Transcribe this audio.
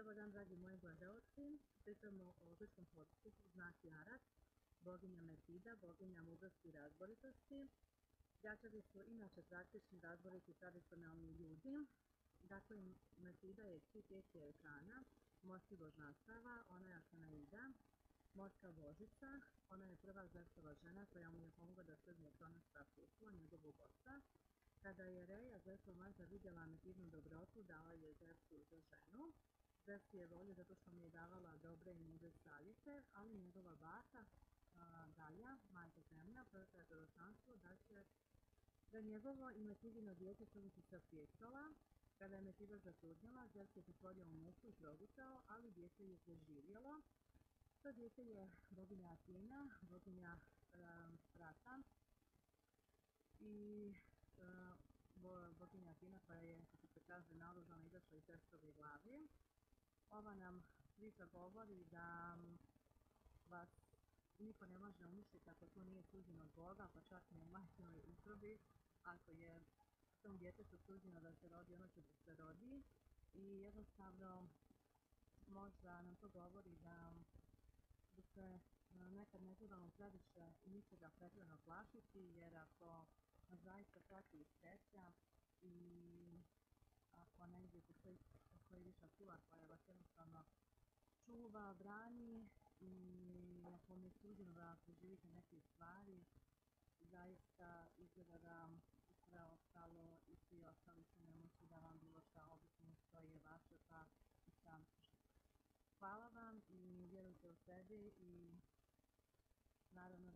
Dobar dan, dragi moji gledalci. Pričamo o grčkom horoskopu znaki Arat, boginja Metida, boginja mudrosti i razboritosti. Djačari su inače praktični, razboriti tradicionalni ljudi. Dakle, Metida je čit ekrana, morski božanstava, ona je Akanaida, morska božica, ona je prva zrstava žena koja mu je pomogla da srgne sa Putla, njegovog oca. Kada je Reja Zrstvo Marta vidjela Metidnu dobrotu, dala je Zrstu za ženu. Zrst je volio zato što mi je davala dobre i mudre savjete, ali njegova baka, Dalja, majka zemlja, prva je proročanstvo da će da njegovo i Metidino dijete crniti sa pijestola. Kada je Metida zatrudnjala, Zrst je pretvorio u muku i progucao, ali dijete je preživjelo. To dijete je boginja Atina, boginja rata i boginja Atina koja je, kako se kaže, naružana izašla iz Zrstove glavi. Ova nam priča govori da vas niko ne može uništiti ako to nije suđeno od Boga, pa čak ni u majčinoj utrobi. Ako je tom djetetu suđeno da se rodi, ono će da se rodi. I jednostavno možda nam to govori da, da se nekad ne trebamo previše ničega pretredno plašiti, jer ako zaista prati sreća i ako negdje postoji, postoji viša sila koja vas jednostavno čuva, brani i ako vam je suđeno da preživite neke stvari, zaista izgleda da sve ostalo i svi ostali su nemoći da vam bilo šta oduzmu što je vaše pa i sam. Hvala vam i vjerujte u sebi i naravno